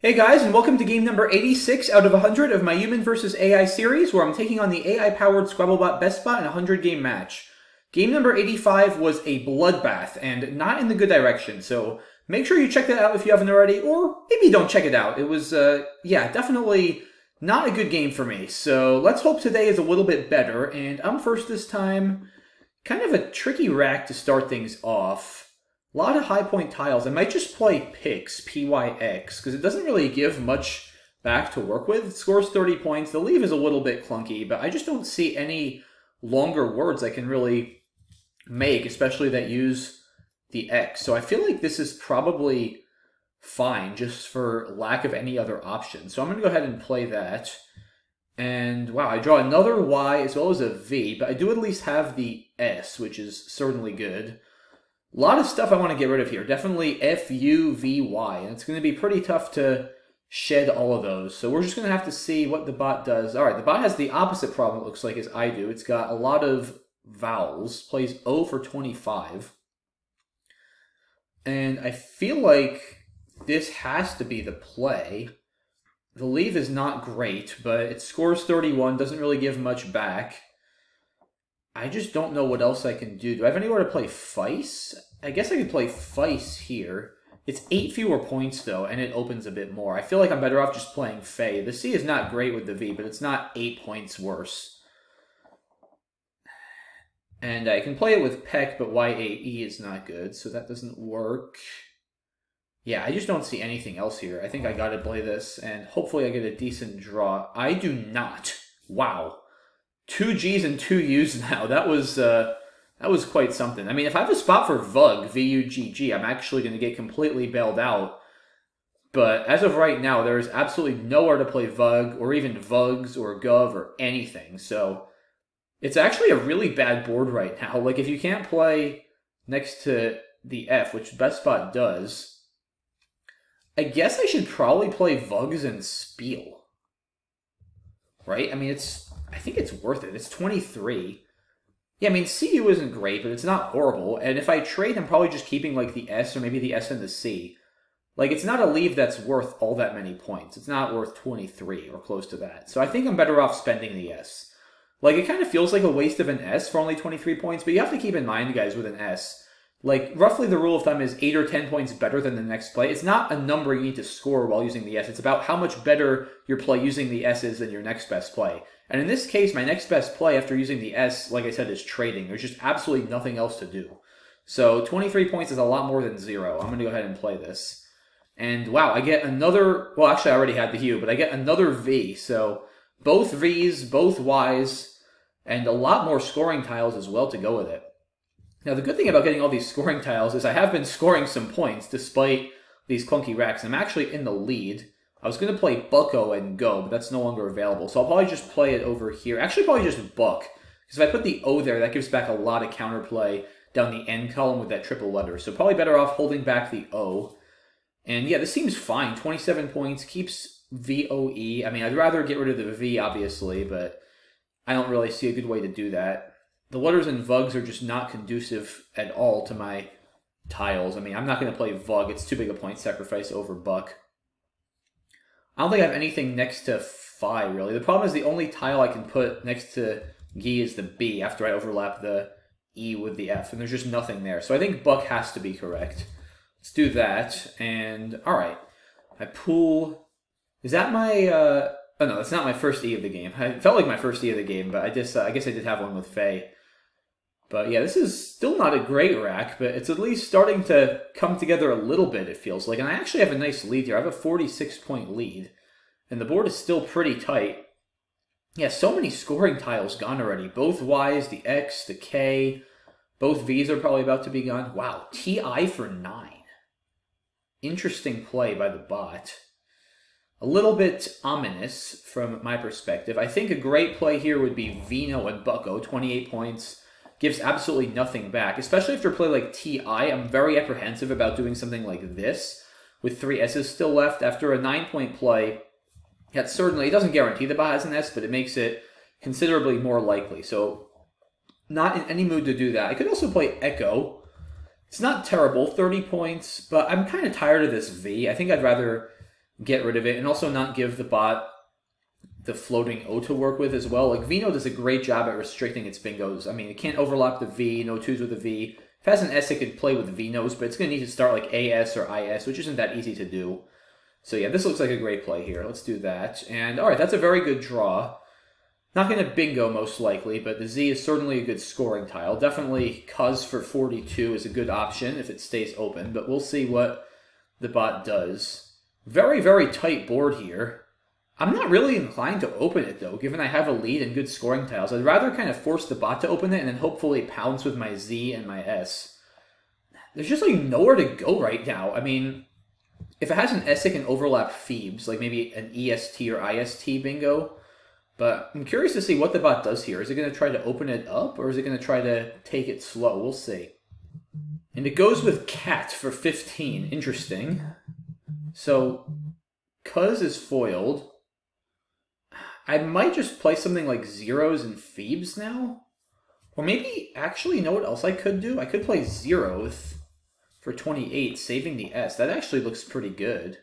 Hey guys, and welcome to game number 86 out of 100 of my Human vs. AI series, where I'm taking on the AI-powered Scrabblebot BestBot in a 100-game match. Game number 85 was a bloodbath, and not in the good direction, so make sure you check that out if you haven't already, or maybe don't check it out. It was, uh, yeah, definitely not a good game for me, so let's hope today is a little bit better, and I'm first this time. Kind of a tricky rack to start things off. A lot of high point tiles. I might just play Pyx, P-Y-X, because it doesn't really give much back to work with. It scores 30 points. The leave is a little bit clunky, but I just don't see any longer words I can really make, especially that use the X. So I feel like this is probably fine just for lack of any other option. So I'm going to go ahead and play that. And wow, I draw another Y as well as a V, but I do at least have the S, which is certainly good. A lot of stuff I want to get rid of here. Definitely F, U, V, Y. And it's going to be pretty tough to shed all of those. So we're just going to have to see what the bot does. All right, the bot has the opposite problem, it looks like, as I do. It's got a lot of vowels. Plays O for 25. And I feel like this has to be the play. The leave is not great, but it scores 31, doesn't really give much back. I just don't know what else I can do. Do I have anywhere to play Feis? I guess I could play Feis here. It's eight fewer points, though, and it opens a bit more. I feel like I'm better off just playing Fey. The C is not great with the V, but it's not eight points worse. And I can play it with Peck, but Y8E is not good, so that doesn't work. Yeah, I just don't see anything else here. I think I gotta play this, and hopefully I get a decent draw. I do not. Wow two G's and two U's now. That was uh, that was quite something. I mean, if I have a spot for Vugg, V-U-G-G, I'm actually going to get completely bailed out. But as of right now, there is absolutely nowhere to play Vug or even Vugs or Gov or anything. So it's actually a really bad board right now. Like if you can't play next to the F, which BestBot does, I guess I should probably play Vugs and Spiel. Right? I mean, it's I think it's worth it. It's 23. Yeah, I mean, CU isn't great, but it's not horrible. And if I trade, I'm probably just keeping, like, the S or maybe the S and the C. Like, it's not a leave that's worth all that many points. It's not worth 23 or close to that. So I think I'm better off spending the S. Like, it kind of feels like a waste of an S for only 23 points, but you have to keep in mind, guys, with an S, like, roughly the rule of thumb is 8 or 10 points better than the next play. It's not a number you need to score while using the S. It's about how much better your play using the S is than your next best play. And in this case, my next best play after using the S, like I said, is trading. There's just absolutely nothing else to do. So 23 points is a lot more than zero. I'm going to go ahead and play this. And wow, I get another, well, actually I already had the hue, but I get another V. So both Vs, both Ys, and a lot more scoring tiles as well to go with it. Now, the good thing about getting all these scoring tiles is I have been scoring some points despite these clunky racks. I'm actually in the lead. I was going to play Bucko and Go, but that's no longer available. So I'll probably just play it over here. Actually, probably just Buck. Because if I put the O there, that gives back a lot of counterplay down the end column with that triple letter. So probably better off holding back the O. And yeah, this seems fine. 27 points, keeps VOE. I mean, I'd rather get rid of the V, obviously, but I don't really see a good way to do that. The letters and Vugs are just not conducive at all to my tiles. I mean, I'm not going to play Vug. It's too big a point sacrifice over Buck. I don't think I have anything next to phi, really. The problem is the only tile I can put next to Gi is the B after I overlap the E with the F, and there's just nothing there. So I think Buck has to be correct. Let's do that, and all right. I pull... Is that my... Uh... Oh, no, that's not my first E of the game. I felt like my first E of the game, but I just, uh, I guess I did have one with Fey. But yeah, this is still not a great rack, but it's at least starting to come together a little bit, it feels like. And I actually have a nice lead here. I have a 46 point lead, and the board is still pretty tight. Yeah, so many scoring tiles gone already. Both Ys, the X, the K, both Vs are probably about to be gone. Wow, TI for 9. Interesting play by the bot. A little bit ominous from my perspective. I think a great play here would be Vino and Bucko, 28 points gives absolutely nothing back. Especially after a play like TI, I'm very apprehensive about doing something like this with three S's still left. After a nine point play, that certainly, it doesn't guarantee the bot has an S, but it makes it considerably more likely. So, not in any mood to do that. I could also play Echo. It's not terrible, 30 points, but I'm kind of tired of this V. I think I'd rather get rid of it and also not give the bot the floating O to work with as well. Like Vino does a great job at restricting its bingos. I mean, it can't overlap the V, no twos with the V. If it has an S, it could play with Vinos, but it's going to need to start like AS or IS, which isn't that easy to do. So yeah, this looks like a great play here. Let's do that. And all right, that's a very good draw. Not going to bingo most likely, but the Z is certainly a good scoring tile. Definitely Cuz for 42 is a good option if it stays open, but we'll see what the bot does. Very, very tight board here. I'm not really inclined to open it though, given I have a lead and good scoring tiles. I'd rather kind of force the bot to open it and then hopefully pounce with my Z and my S. There's just like nowhere to go right now. I mean, if it has an S, can overlap Phoebes, like maybe an EST or IST bingo. But I'm curious to see what the bot does here. Is it going to try to open it up or is it going to try to take it slow? We'll see. And it goes with cat for 15. Interesting. So, Cuz is foiled. I might just play something like zeros and Phoebes now. Or maybe, actually, you know what else I could do? I could play zeros for 28, saving the S. That actually looks pretty good.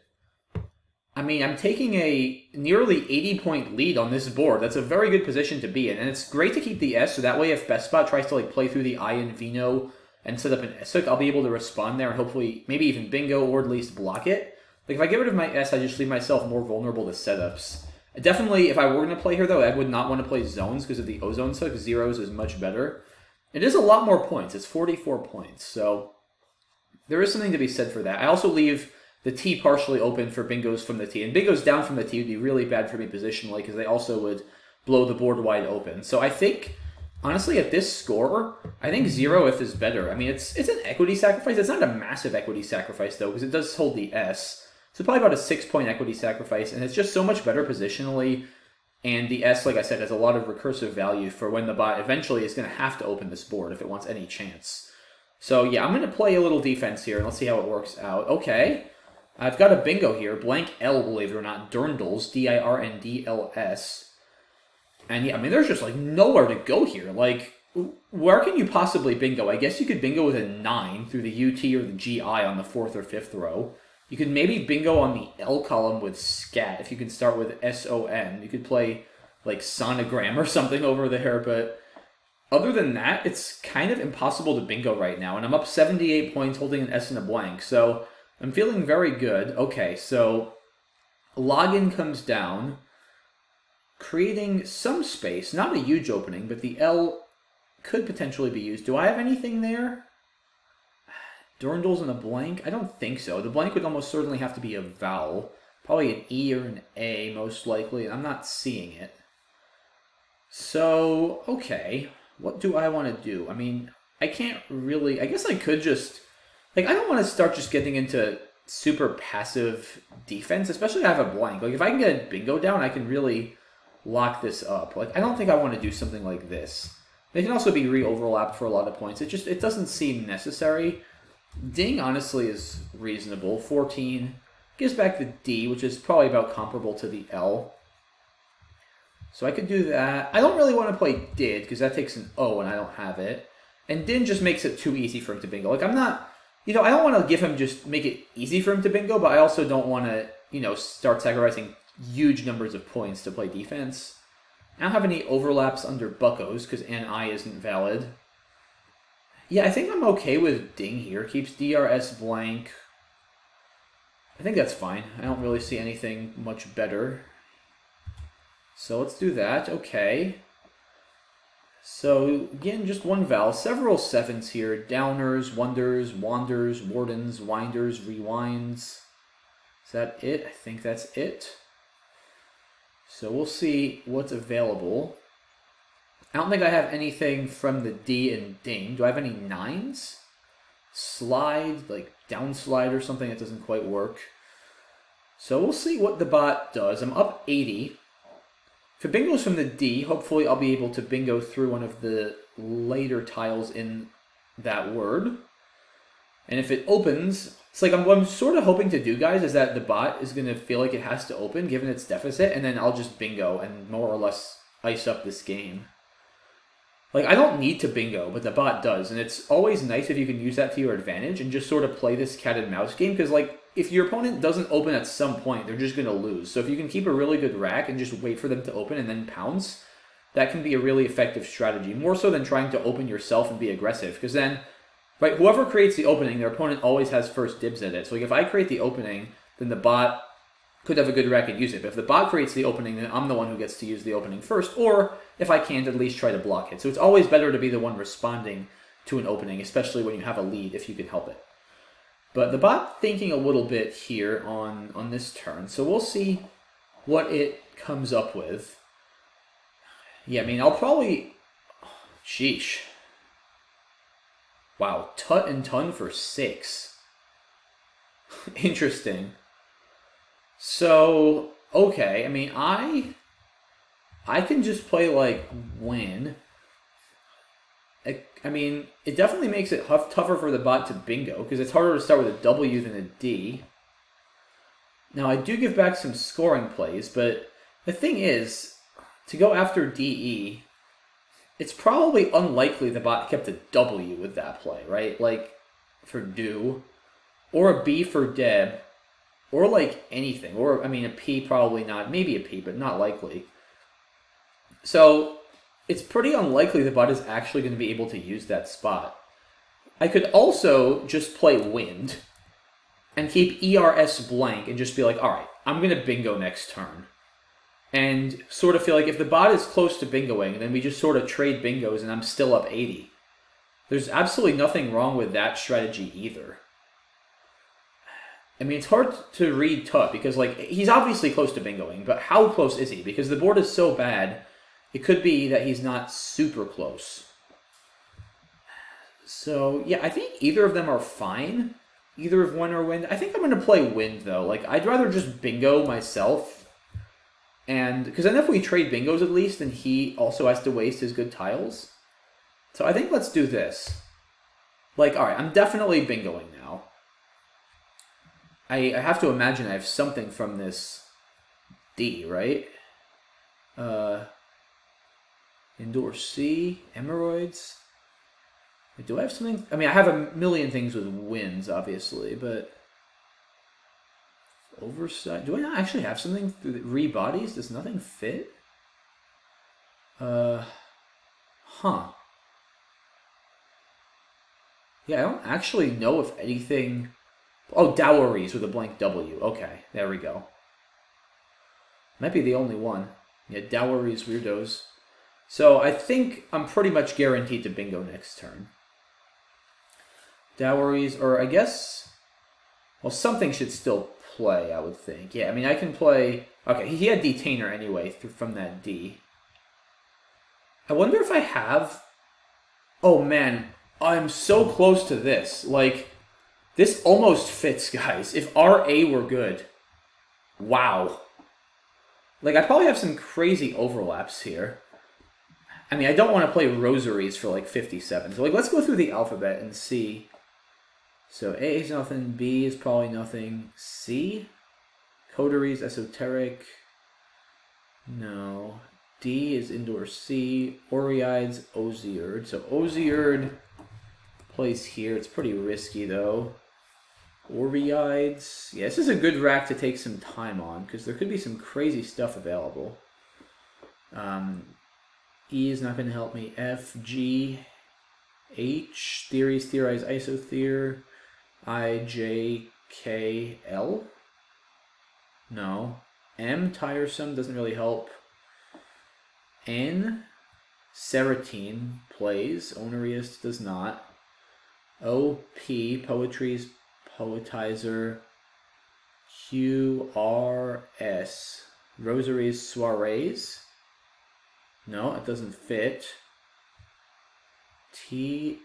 I mean, I'm taking a nearly 80 point lead on this board. That's a very good position to be in. And it's great to keep the S, so that way if BestBot tries to like play through the I and Vino and set up an S hook, I'll be able to respond there and hopefully maybe even bingo or at least block it. Like if I get rid of my S, I just leave myself more vulnerable to setups. Definitely, if I were going to play here, though, I would not want to play zones because of the ozone hook. Zeros is much better. It is a lot more points. It's 44 points. So there is something to be said for that. I also leave the T partially open for bingos from the T. And bingos down from the T would be really bad for me positionally because they also would blow the board wide open. So I think, honestly, at this score, I think zero if is better. I mean, it's it's an equity sacrifice. It's not a massive equity sacrifice, though, because it does hold the S. So probably about a six point equity sacrifice, and it's just so much better positionally. And the S, like I said, has a lot of recursive value for when the bot eventually is going to have to open this board if it wants any chance. So yeah, I'm going to play a little defense here, and let's see how it works out. Okay, I've got a bingo here. Blank L, believe it or not. Dirndls, D-I-R-N-D-L-S. And yeah, I mean, there's just like nowhere to go here. Like, where can you possibly bingo? I guess you could bingo with a 9 through the UT or the GI on the fourth or fifth row. You could maybe bingo on the L column with scat if you can start with S O N. You could play like sonogram or something over there, but other than that, it's kind of impossible to bingo right now. And I'm up 78 points holding an S and a blank, so I'm feeling very good. Okay, so login comes down, creating some space, not a huge opening, but the L could potentially be used. Do I have anything there? Dirndls in a blank? I don't think so. The blank would almost certainly have to be a vowel. Probably an E or an A, most likely. I'm not seeing it. So, okay. What do I want to do? I mean, I can't really... I guess I could just... Like, I don't want to start just getting into super passive defense, especially if I have a blank. Like, if I can get a bingo down, I can really lock this up. Like, I don't think I want to do something like this. They can also be re-overlapped for a lot of points. It just it doesn't seem necessary. Ding honestly is reasonable. 14 gives back the D, which is probably about comparable to the L. So I could do that. I don't really want to play did because that takes an O and I don't have it. And din just makes it too easy for him to bingo. Like I'm not, you know, I don't want to give him just make it easy for him to bingo, but I also don't want to, you know, start sacrificing huge numbers of points to play defense. I don't have any overlaps under buckos because NI isn't valid. Yeah, I think I'm okay with ding here. Keeps DRS blank. I think that's fine. I don't really see anything much better. So let's do that. Okay. So again, just one vowel. Several sevens here. Downers, wonders, wanders, wardens, winders, rewinds. Is that it? I think that's it. So we'll see what's available. I don't think I have anything from the D and ding. Do I have any nines? Slide, like down slide or something that doesn't quite work. So we'll see what the bot does. I'm up 80. If it bingos from the D, hopefully I'll be able to bingo through one of the later tiles in that word. And if it opens, it's like I'm, I'm sort of hoping to do, guys, is that the bot is going to feel like it has to open given its deficit, and then I'll just bingo and more or less ice up this game. Like, I don't need to bingo, but the bot does. And it's always nice if you can use that to your advantage and just sort of play this cat and mouse game. Because, like, if your opponent doesn't open at some point, they're just going to lose. So if you can keep a really good rack and just wait for them to open and then pounce, that can be a really effective strategy. More so than trying to open yourself and be aggressive, because then, right, whoever creates the opening, their opponent always has first dibs at it. So like if I create the opening, then the bot could have a good rack and use it. But if the bot creates the opening, then I'm the one who gets to use the opening first, or if I can't, at least try to block it. So it's always better to be the one responding to an opening, especially when you have a lead, if you can help it. But the bot thinking a little bit here on, on this turn, so we'll see what it comes up with. Yeah, I mean, I'll probably... Sheesh. Wow, Tut and Ton for six. Interesting. So, okay, I mean, I... I can just play, like, win. I, I mean, it definitely makes it huff, tougher for the bot to bingo, because it's harder to start with a W than a D. Now, I do give back some scoring plays, but the thing is, to go after DE, it's probably unlikely the bot kept a W with that play, right? Like, for do, or a B for Deb, or like anything, or, I mean, a P probably not, maybe a P, but not likely. So, it's pretty unlikely the bot is actually going to be able to use that spot. I could also just play wind and keep ERS blank and just be like, all right, I'm going to bingo next turn. And sort of feel like if the bot is close to bingoing, then we just sort of trade bingos and I'm still up 80. There's absolutely nothing wrong with that strategy either. I mean, it's hard to read Tut because, like, he's obviously close to bingoing, but how close is he? Because the board is so bad it could be that he's not super close. So, yeah, I think either of them are fine. Either of Win or Wind. I think I'm going to play Wind, though. Like, I'd rather just bingo myself. And, because then if we trade bingos at least, then he also has to waste his good tiles. So I think let's do this. Like, alright, I'm definitely bingoing now. I, I have to imagine I have something from this D, right? Uh... Indoor C, Emeroids. Do I have something? I mean, I have a million things with wins, obviously, but oversight. Do I not actually have something through the rebodies? Does nothing fit? Uh, huh. Yeah, I don't actually know if anything. Oh, dowries with a blank W. Okay, there we go. Might be the only one. Yeah, dowries, weirdos. So I think I'm pretty much guaranteed to bingo next turn. Dowries, or I guess, well, something should still play, I would think. Yeah, I mean, I can play, okay, he had Detainer anyway from that D. I wonder if I have, oh man, I'm so close to this. Like, this almost fits, guys. If RA were good, wow. Like, I probably have some crazy overlaps here. I mean, I don't want to play rosaries for like 57. So like, let's go through the alphabet and see. So A is nothing, B is probably nothing, C, coteries, esoteric, no. D is indoor C, Oreades, Ozierd. So Ozierd plays here. It's pretty risky though. Oreades. Yeah, this is a good rack to take some time on because there could be some crazy stuff available. Um, E is not going to help me. F, G, H, theories, theorize, isothere. I, J, K, L. No. M, tiresome, doesn't really help. N, Serotine, plays. Onerous does not. O, P, poetry's poetizer. Q, R, S, rosaries, soirees. No, it doesn't fit. T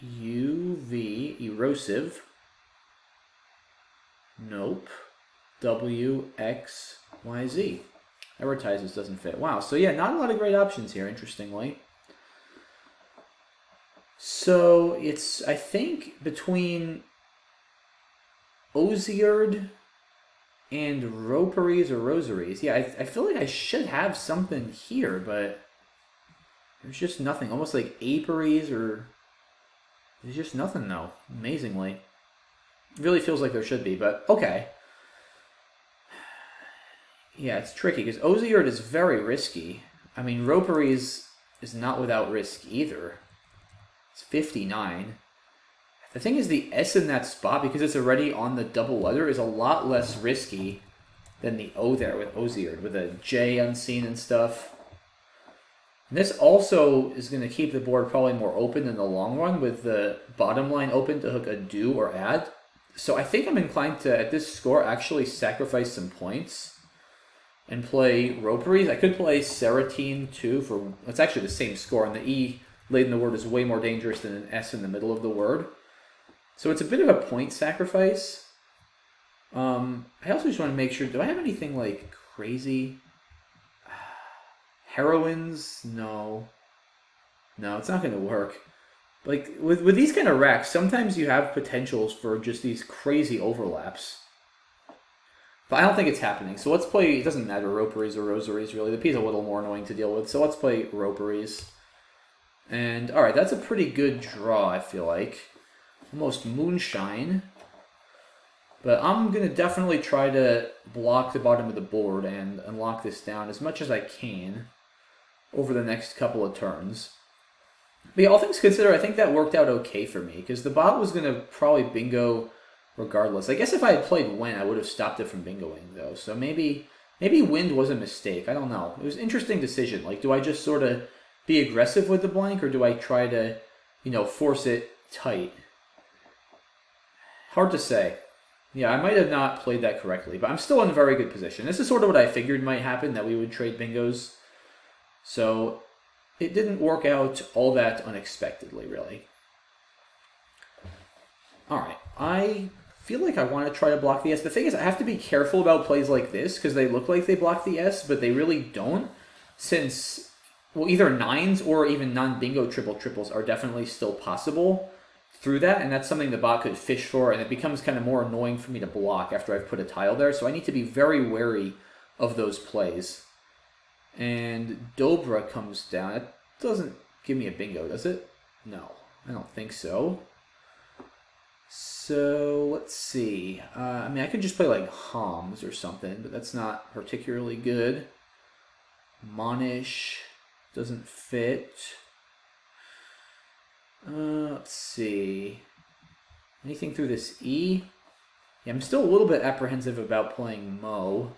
U V erosive. Nope. W X Y Z. Advertises doesn't fit. Wow. So yeah, not a lot of great options here. Interestingly. So it's I think between Ozierd and roperies or rosaries. Yeah, I, I feel like I should have something here, but there's just nothing. Almost like apiaries or there's just nothing though. Amazingly. Really feels like there should be, but okay. Yeah, it's tricky because Oziard is very risky. I mean, Roperies is not without risk either. It's 59. The thing is, the S in that spot, because it's already on the double letter, is a lot less risky than the O there with Oziard, with a J unseen and stuff. And this also is going to keep the board probably more open in the long run with the bottom line open to hook a do or add. So I think I'm inclined to, at this score, actually sacrifice some points and play Roperies. I could play Serotine too for, it's actually the same score, and the E late in the word is way more dangerous than an S in the middle of the word. So it's a bit of a point sacrifice. Um, I also just want to make sure, do I have anything like crazy? Heroines? No. No, it's not going to work. Like, with, with these kind of racks, sometimes you have potentials for just these crazy overlaps. But I don't think it's happening. So let's play, it doesn't matter, roperies or rosaries, really. The P is a little more annoying to deal with. So let's play roperies. And, alright, that's a pretty good draw, I feel like. Almost moonshine. But I'm going to definitely try to block the bottom of the board and unlock this down as much as I can over the next couple of turns. But yeah, all things considered, I think that worked out okay for me because the bot was going to probably bingo regardless. I guess if I had played Win, I would have stopped it from bingoing though. So maybe maybe Wind was a mistake. I don't know. It was interesting decision. Like, do I just sort of be aggressive with the blank or do I try to, you know, force it tight? Hard to say. Yeah, I might have not played that correctly, but I'm still in a very good position. This is sort of what I figured might happen, that we would trade bingos. So it didn't work out all that unexpectedly, really. Alright, I feel like I want to try to block the S. The thing is, I have to be careful about plays like this, because they look like they block the S, but they really don't, since, well, either nines or even non-bingo triple triples are definitely still possible through that, and that's something the bot could fish for, and it becomes kind of more annoying for me to block after I've put a tile there, so I need to be very wary of those plays. And Dobra comes down. It doesn't give me a bingo, does it? No, I don't think so. So, let's see. Uh, I mean, I could just play like Homs or something, but that's not particularly good. Monish doesn't fit. Uh, let's see. Anything through this E? Yeah, I'm still a little bit apprehensive about playing Mo.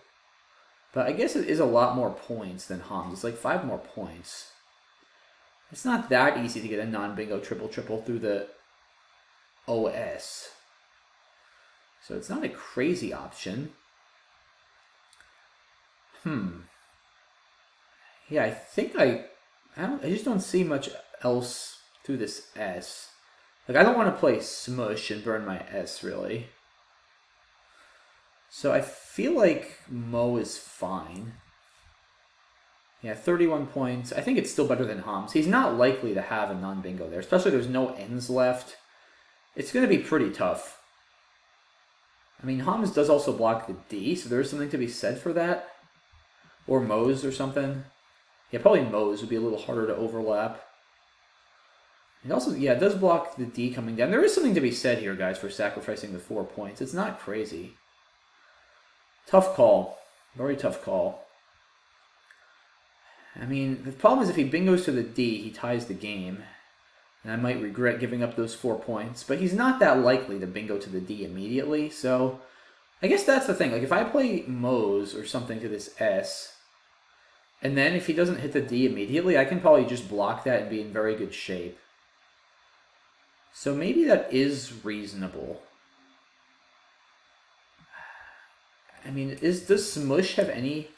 But I guess it is a lot more points than Homs. It's like five more points. It's not that easy to get a non-bingo triple-triple through the OS. So it's not a crazy option. Hmm. Yeah, I think I... I, don't, I just don't see much else through this S. Like, I don't want to play Smush and burn my S, really. So I feel like Mo is fine. Yeah, 31 points. I think it's still better than Homs. He's not likely to have a non-bingo there, especially there's no ends left. It's going to be pretty tough. I mean, Homs does also block the D, so there's something to be said for that. Or Mo's or something. Yeah, probably Mo's would be a little harder to overlap. It also, yeah, it does block the D coming down. There is something to be said here, guys, for sacrificing the four points. It's not crazy. Tough call. Very tough call. I mean, the problem is if he bingos to the D, he ties the game. And I might regret giving up those four points. But he's not that likely to bingo to the D immediately, so... I guess that's the thing. Like, if I play Mo's or something to this S, and then if he doesn't hit the D immediately, I can probably just block that and be in very good shape. So maybe that is reasonable. I mean, is does Smush have any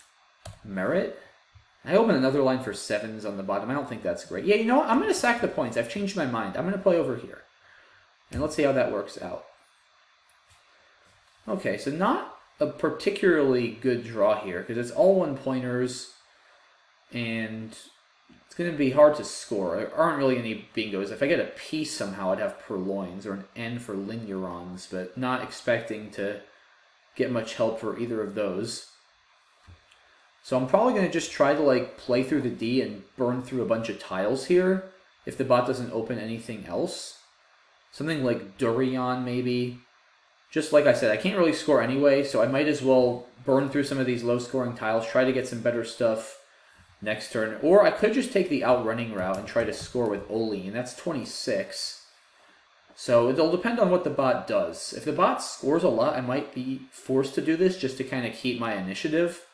merit? I open another line for sevens on the bottom. I don't think that's great. Yeah, you know what? I'm going to sack the points. I've changed my mind. I'm going to play over here. And let's see how that works out. Okay, so not a particularly good draw here because it's all one pointers and it's going to be hard to score. There aren't really any bingos. If I get a P somehow, I'd have purloins or an N for linurons, but not expecting to get much help for either of those. So I'm probably going to just try to like play through the D and burn through a bunch of tiles here if the bot doesn't open anything else. Something like Durian maybe. just like I said, I can't really score anyway, so I might as well burn through some of these low-scoring tiles, try to get some better stuff next turn. Or I could just take the outrunning route and try to score with Oli, and that's 26. So it'll depend on what the bot does. If the bot scores a lot, I might be forced to do this just to kind of keep my initiative.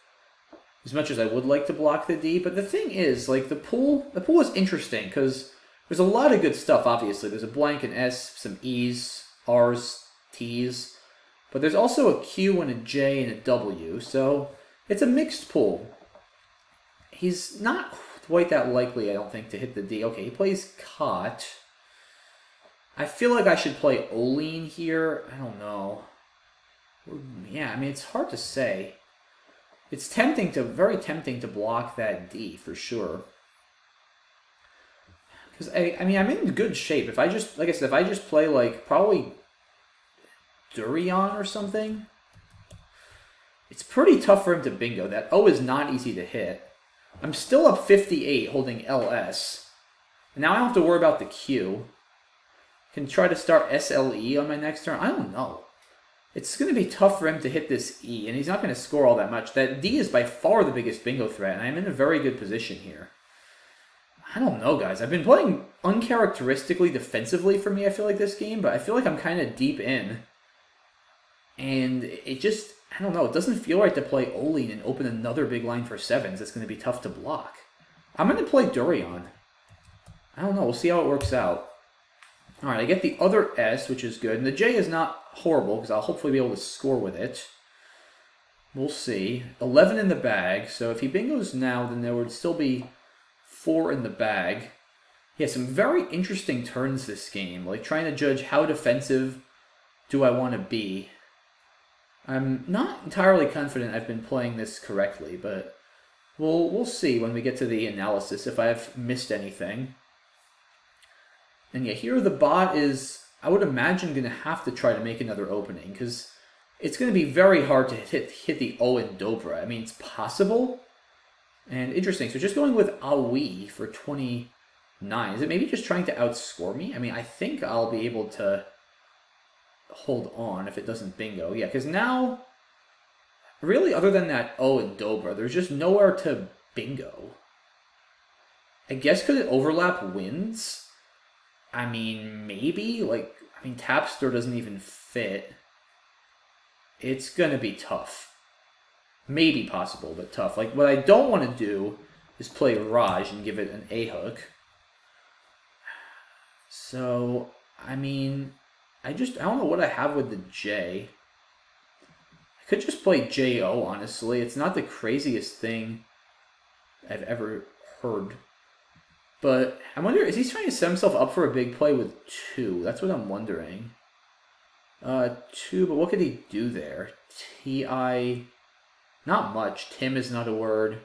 As much as I would like to block the D, but the thing is, like the pool, the pool is interesting because there's a lot of good stuff. Obviously, there's a blank, an S, some E's, R's, T's, but there's also a Q and a J and a W. So it's a mixed pool. He's not quite that likely, I don't think, to hit the D. Okay, he plays Cot. I feel like I should play Oline here. I don't know. Yeah, I mean, it's hard to say. It's tempting to, very tempting to block that D for sure. Because, I, I mean, I'm in good shape. If I just, like I said, if I just play, like, probably Durian or something, it's pretty tough for him to bingo. That O is not easy to hit. I'm still up 58 holding LS. Now I don't have to worry about the Q. Can try to start SLE on my next turn. I don't know. It's going to be tough for him to hit this E, and he's not going to score all that much. That D is by far the biggest bingo threat, and I'm in a very good position here. I don't know, guys. I've been playing uncharacteristically defensively for me, I feel like, this game, but I feel like I'm kind of deep in. And it just, I don't know, it doesn't feel right to play Olin and open another big line for sevens that's going to be tough to block. I'm going to play Durian. I don't know, we'll see how it works out. All right, I get the other S, which is good. And the J is not horrible because I'll hopefully be able to score with it. We'll see. 11 in the bag. So if he bingos now, then there would still be 4 in the bag. He has some very interesting turns this game. Like trying to judge how defensive do I want to be. I'm not entirely confident I've been playing this correctly, but we'll, we'll see when we get to the analysis if I've missed anything. And yeah, here the bot is, I would imagine, going to have to try to make another opening because it's going to be very hard to hit hit the O in Dobra. I mean, it's possible and interesting. So just going with Aoi for 29. Is it maybe just trying to outscore me? I mean, I think I'll be able to hold on if it doesn't bingo. Yeah, because now, really, other than that O and Dobra, there's just nowhere to bingo. I guess could it overlap wins. I mean, maybe. Like, I mean, Tapster doesn't even fit. It's going to be tough. Maybe possible, but tough. Like, what I don't want to do is play Raj and give it an A hook. So, I mean, I just, I don't know what I have with the J. I could just play J-O, honestly. It's not the craziest thing I've ever heard but I wonder, is he trying to set himself up for a big play with two? That's what I'm wondering. Uh, two, but what could he do there? T-I... Not much. Tim is not a word.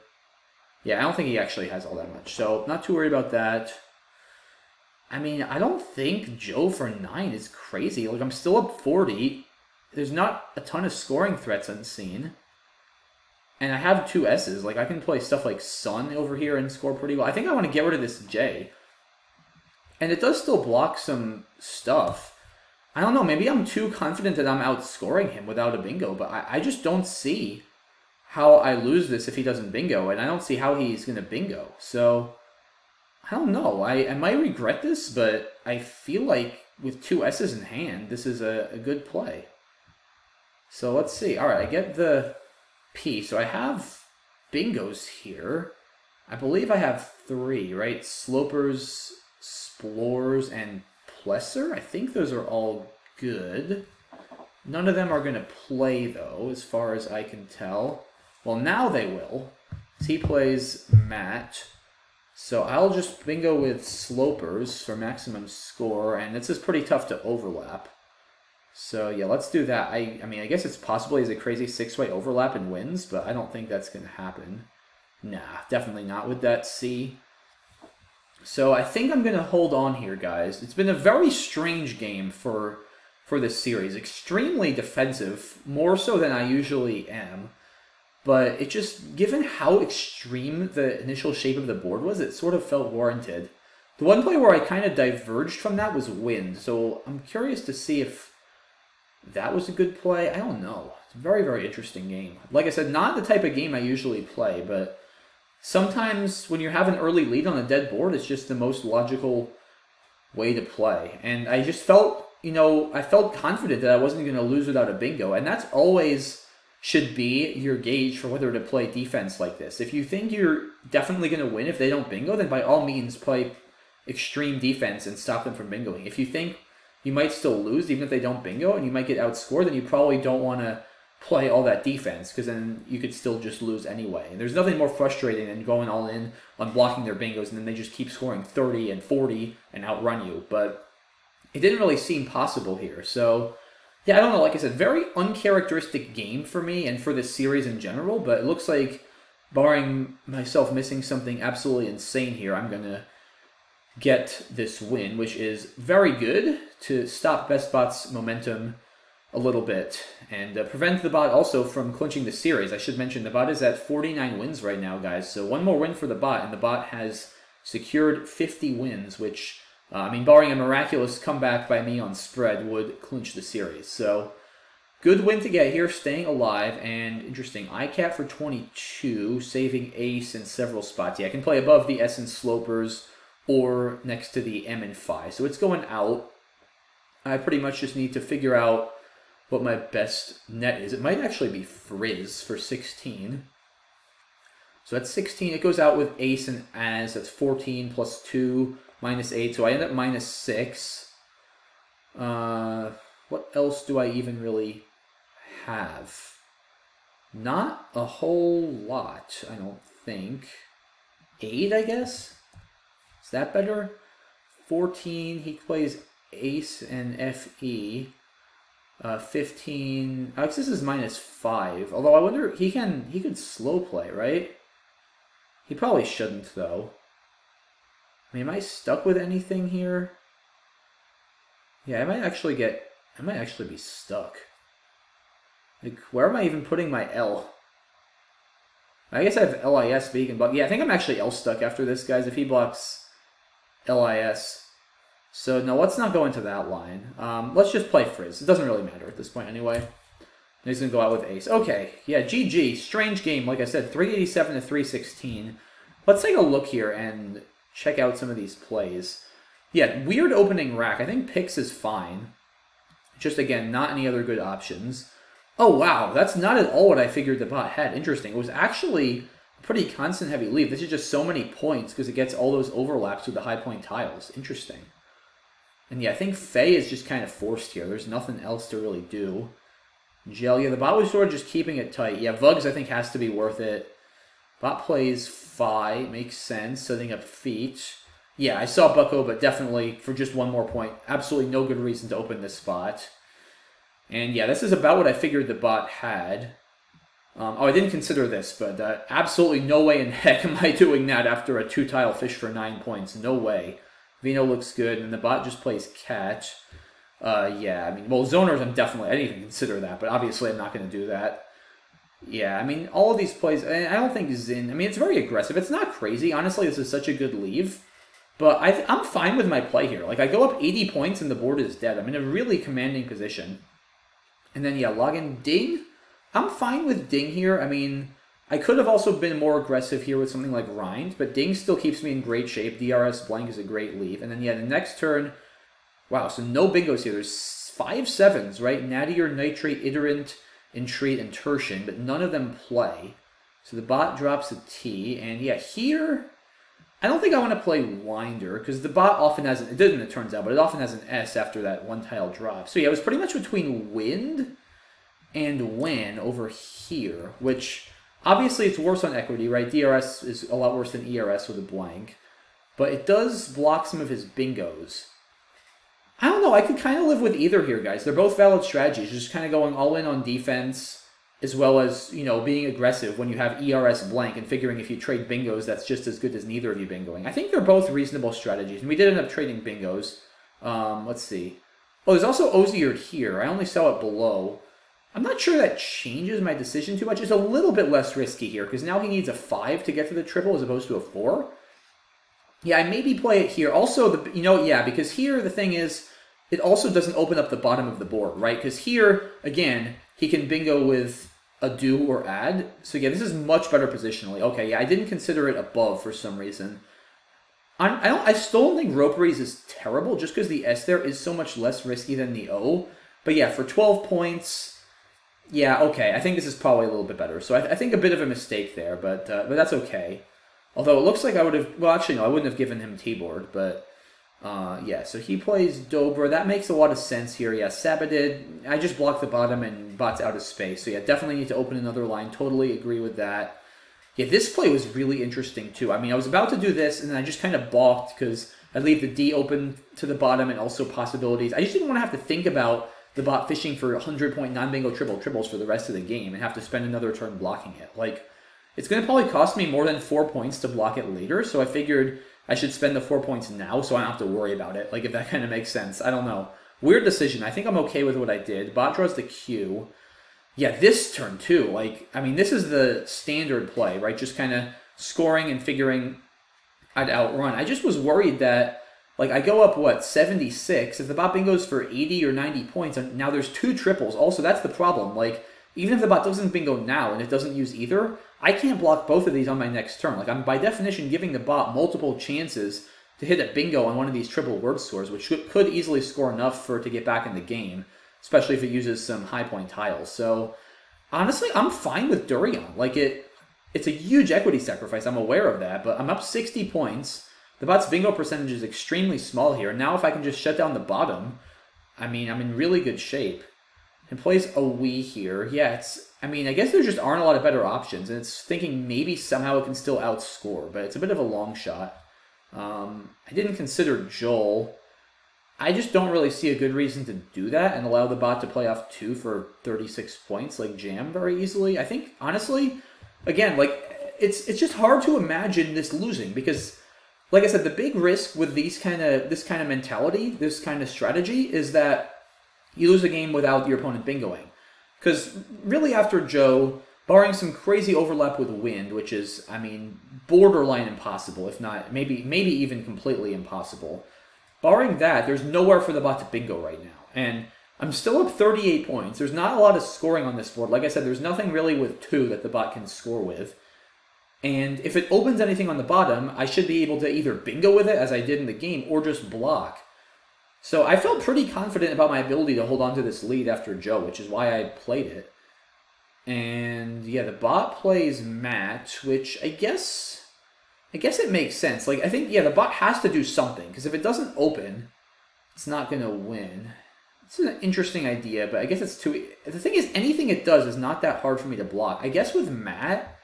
Yeah, I don't think he actually has all that much. So, not too worried about that. I mean, I don't think Joe for 9 is crazy. Like, I'm still up 40. There's not a ton of scoring threats unseen. And I have two S's. Like I can play stuff like Sun over here and score pretty well. I think I want to get rid of this J. And it does still block some stuff. I don't know, maybe I'm too confident that I'm outscoring him without a bingo, but I, I just don't see how I lose this if he doesn't bingo, and I don't see how he's going to bingo. So, I don't know. I, I might regret this, but I feel like with two S's in hand, this is a, a good play. So let's see. All right, I get the P. So I have bingos here. I believe I have three, right? Slopers, Splores, and Plessor. I think those are all good. None of them are going to play, though, as far as I can tell. Well, now they will. He plays Matt. So I'll just bingo with Slopers for maximum score, and this is pretty tough to overlap. So yeah, let's do that. I I mean, I guess it's possibly as a crazy six-way overlap and wins, but I don't think that's going to happen. Nah, definitely not with that C. So I think I'm going to hold on here, guys. It's been a very strange game for for this series. Extremely defensive, more so than I usually am. But it just, given how extreme the initial shape of the board was, it sort of felt warranted. The one play where I kind of diverged from that was wind, so I'm curious to see if that was a good play. I don't know. It's a very, very interesting game. Like I said, not the type of game I usually play, but sometimes when you have an early lead on a dead board, it's just the most logical way to play. And I just felt, you know, I felt confident that I wasn't going to lose without a bingo. And that's always should be your gauge for whether to play defense like this. If you think you're definitely going to win if they don't bingo, then by all means play extreme defense and stop them from bingoing. If you think you might still lose even if they don't bingo and you might get outscored, then you probably don't want to play all that defense because then you could still just lose anyway. And there's nothing more frustrating than going all in on blocking their bingos and then they just keep scoring 30 and 40 and outrun you. But it didn't really seem possible here. So yeah, I don't know. Like I said, very uncharacteristic game for me and for this series in general. But it looks like, barring myself missing something absolutely insane here, I'm gonna get this win, which is very good to stop BestBot's momentum a little bit and uh, prevent the bot also from clinching the series. I should mention the bot is at 49 wins right now, guys. So one more win for the bot, and the bot has secured 50 wins, which uh, I mean, barring a miraculous comeback by me on spread, would clinch the series. So, good win to get here, staying alive, and interesting. ICAP for 22, saving ace in several spots. Yeah, I can play above the S and slopers or next to the M and Phi. So it's going out. I pretty much just need to figure out what my best net is. It might actually be Frizz for 16. So that's 16. It goes out with ace and as. That's 14 plus 2 minus 8. So I end up minus 6. Uh, what else do I even really have? Not a whole lot, I don't think. 8, I guess? Is that better? 14, he plays ace and FE. Uh, 15, I guess this is minus 5. Although I wonder, he can, he could slow play, right? He probably shouldn't, though. I mean, am I stuck with anything here? Yeah, I might actually get... I might actually be stuck. Like, where am I even putting my L? I guess I have LIS, but. Yeah, I think I'm actually L stuck after this, guys. If he blocks LIS. So, no, let's not go into that line. Um, let's just play Frizz. It doesn't really matter at this point anyway. he's going to go out with Ace. Okay, yeah, GG. Strange game. Like I said, 387 to 316. Let's take a look here and check out some of these plays. Yeah, weird opening rack. I think Pyx is fine. Just again, not any other good options. Oh wow, that's not at all what I figured the bot had. Interesting. It was actually pretty constant heavy leave. This is just so many points because it gets all those overlaps with the high point tiles. Interesting. And yeah, I think Fey is just kind of forced here. There's nothing else to really do. Gel, yeah, the bot was sort of just keeping it tight. Yeah, Vugs I think has to be worth it. Bot plays Phi, makes sense, setting up feet. Yeah, I saw Bucko, but definitely for just one more point, absolutely no good reason to open this spot. And yeah, this is about what I figured the bot had. Um, oh, I didn't consider this, but uh, absolutely no way in heck am I doing that after a two-tile fish for nine points. No way. Vino looks good, and the bot just plays catch. Uh, yeah, I mean, well, zoners, I'm definitely, I didn't even consider that, but obviously I'm not going to do that. Yeah, I mean, all of these plays, I don't think Zin, I mean, it's very aggressive. It's not crazy. Honestly, this is such a good leave. But I am fine with my play here. Like, I go up 80 points and the board is dead. I'm in a really commanding position. And then, yeah, log in Ding. I'm fine with Ding here. I mean, I could have also been more aggressive here with something like Rind, but Ding still keeps me in great shape. DRS blank is a great leave. And then, yeah, the next turn, wow, so no bingos here. There's five sevens, right? Natty or Nitrate, Iterant, Entreat, and Tertian, but none of them play. So the bot drops a T, and yeah, here, I don't think I want to play Winder, because the bot often has, an, it didn't, it turns out, but it often has an S after that one tile drop. So yeah, it was pretty much between Wind and Wen over here, which obviously it's worse on equity, right? DRS is a lot worse than ERS with a blank, but it does block some of his bingos. I don't know. I could kind of live with either here, guys. They're both valid strategies. Just kind of going all in on defense as well as, you know, being aggressive when you have ERS blank and figuring if you trade bingos, that's just as good as neither of you bingoing. I think they're both reasonable strategies. And we did end up trading bingos. Um, let's see. Oh, there's also Ozier here. I only saw it below. I'm not sure that changes my decision too much. It's a little bit less risky here because now he needs a 5 to get to the triple as opposed to a 4. Yeah, I maybe play it here. Also, the you know, yeah, because here the thing is, it also doesn't open up the bottom of the board, right? Because here, again, he can bingo with a do or add. So yeah, this is much better positionally. Okay, yeah, I didn't consider it above for some reason. I'm, I don't. I still don't think Roperies is terrible, just because the S there is so much less risky than the O. But yeah, for 12 points, yeah, okay. I think this is probably a little bit better. So I, I think a bit of a mistake there, but uh, but that's okay. Although it looks like I would have. Well, actually, no, I wouldn't have given him T-board, but uh, yeah, so he plays Dobra. That makes a lot of sense here. Yeah, Sabadid. I just blocked the bottom and bot's out of space. So yeah, definitely need to open another line. Totally agree with that. Yeah, this play was really interesting too. I mean, I was about to do this and I just kind of balked because I leave the D open to the bottom and also possibilities. I just didn't want to have to think about the bot fishing for 100 point non-bingo triple triples for the rest of the game and have to spend another turn blocking it. Like, it's going to probably cost me more than four points to block it later, so I figured I should spend the four points now so I don't have to worry about it. Like, if that kind of makes sense. I don't know. Weird decision. I think I'm okay with what I did. Bot draws the Q. Yeah, this turn too. Like, I mean, this is the standard play, right? Just kind of scoring and figuring I'd outrun. I just was worried that, like, I go up, what, 76? If the bot bingoes for 80 or 90 points, now there's two triples. Also, that's the problem. Like, even if the bot doesn't bingo now and it doesn't use either, I can't block both of these on my next turn. Like I'm by definition giving the bot multiple chances to hit a bingo on one of these triple word scores, which could easily score enough for it to get back in the game, especially if it uses some high point tiles. So honestly, I'm fine with Durian. Like it, it's a huge equity sacrifice. I'm aware of that, but I'm up 60 points. The bot's bingo percentage is extremely small here. Now if I can just shut down the bottom, I mean, I'm in really good shape. And plays a Wii here. Yeah, it's I mean, I guess there just aren't a lot of better options, and it's thinking maybe somehow it can still outscore, but it's a bit of a long shot. Um, I didn't consider Joel. I just don't really see a good reason to do that and allow the bot to play off two for 36 points like Jam very easily. I think, honestly, again, like, it's it's just hard to imagine this losing because like I said, the big risk with these kind of this kind of mentality, this kind of strategy, is that you lose a game without your opponent bingoing. Because really, after Joe, barring some crazy overlap with Wind, which is, I mean, borderline impossible, if not maybe maybe even completely impossible. Barring that, there's nowhere for the bot to bingo right now, and I'm still up 38 points. There's not a lot of scoring on this board. Like I said, there's nothing really with two that the bot can score with. And if it opens anything on the bottom, I should be able to either bingo with it, as I did in the game, or just block. So I felt pretty confident about my ability to hold on to this lead after Joe, which is why I played it. And yeah, the bot plays Matt, which I guess I guess it makes sense. Like I think yeah, the bot has to do something because if it doesn't open, it's not gonna win. It's an interesting idea, but I guess it's too. The thing is, anything it does is not that hard for me to block. I guess with Matt,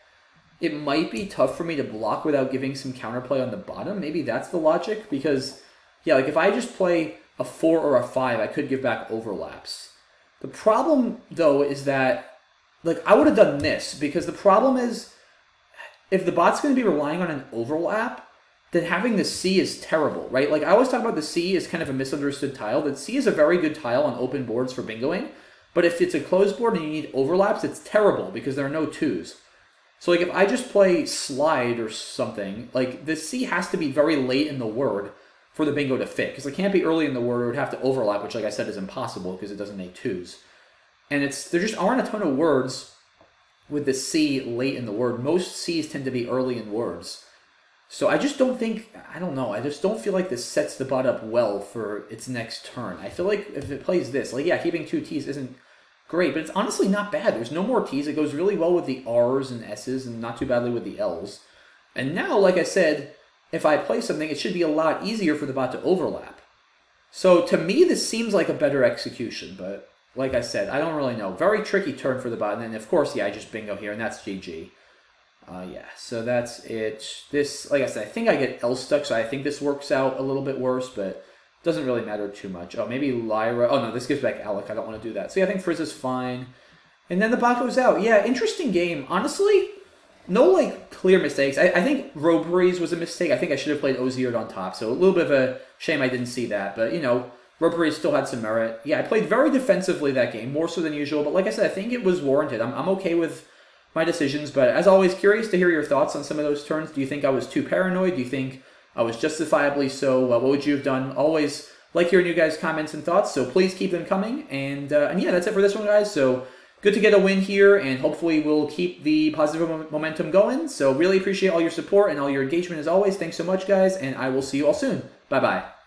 it might be tough for me to block without giving some counterplay on the bottom. Maybe that's the logic because yeah, like if I just play a four or a five, I could give back overlaps. The problem, though, is that, like, I would have done this because the problem is if the bot's going to be relying on an overlap, then having the C is terrible, right? Like, I always talk about the C is kind of a misunderstood tile. That C is a very good tile on open boards for bingoing, but if it's a closed board and you need overlaps, it's terrible because there are no twos. So, like, if I just play slide or something, like, the C has to be very late in the word for the bingo to fit because it can't be early in the word. It would have to overlap, which, like I said, is impossible because it doesn't make twos. And it's there just aren't a ton of words with the C late in the word. Most C's tend to be early in words. So I just don't think I don't know. I just don't feel like this sets the bot up well for its next turn. I feel like if it plays this, like yeah, keeping two T's isn't great, but it's honestly not bad. There's no more T's. It goes really well with the R's and S's and not too badly with the L's. And now, like I said, if I play something, it should be a lot easier for the bot to overlap. So to me, this seems like a better execution, but like I said, I don't really know. Very tricky turn for the bot, and then of course, yeah, I just bingo here, and that's GG. Uh, yeah, so that's it. This, like I said, I think I get L stuck, so I think this works out a little bit worse, but doesn't really matter too much. Oh, maybe Lyra. Oh no, this gives back Alec. I don't want to do that. So yeah, I think Frizz is fine. And then the bot goes out. Yeah, interesting game. Honestly, no like clear mistakes. I, I think Roperies was a mistake. I think I should have played Osier on top. So a little bit of a shame I didn't see that. But you know, Roperies still had some merit. Yeah, I played very defensively that game, more so than usual. But like I said, I think it was warranted. I'm, I'm okay with my decisions. But as always, curious to hear your thoughts on some of those turns. Do you think I was too paranoid? Do you think I was justifiably so? What would you have done? Always like hearing you guys' comments and thoughts. So please keep them coming. And uh, and yeah, that's it for this one, guys. So good to get a win here, and hopefully we'll keep the positive momentum going. So really appreciate all your support and all your engagement as always. Thanks so much, guys, and I will see you all soon. Bye bye.